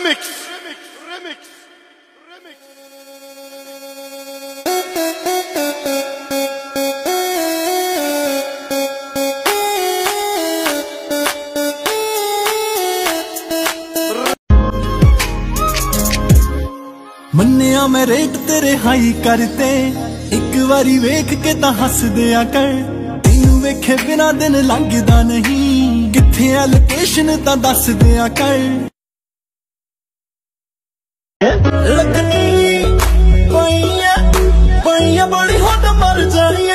Remix. Remix. Remix. ਮੰਨਿਆ ਮੈਂ rate ਤੇਰੇ ਹਾਈ ਕਰਤੇ ਇੱਕ ਵਾਰੀ ਵੇਖ ਕੇ ਤਾਂ ਹੱਸ ਦਿਆ ਕਰ ਤੈਨੂੰ ਵੇਖੇ ਬਿਨਾ ਦਿਨ ਲੰਘਦਾ ਨਹੀਂ ਕਿੱਥੇ ਆ ਲੋਕੇਸ਼ਨ ਤਾਂ ਦੱਸ ਦਿਆ ਕਰ लगनी पैया पैया बड़ी हो मर जाइए।